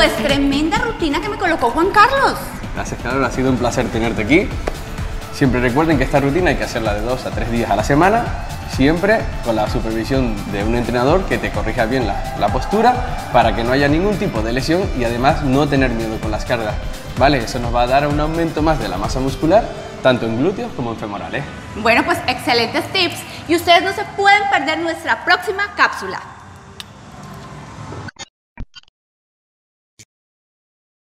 Pues tremenda rutina que me colocó Juan Carlos. Gracias, Carol. Ha sido un placer tenerte aquí. Siempre recuerden que esta rutina hay que hacerla de dos a tres días a la semana, siempre con la supervisión de un entrenador que te corrija bien la, la postura para que no haya ningún tipo de lesión y además no tener miedo con las cargas. ¿Vale? Eso nos va a dar un aumento más de la masa muscular, tanto en glúteos como en femorales. Bueno, pues excelentes tips y ustedes no se pueden perder nuestra próxima cápsula.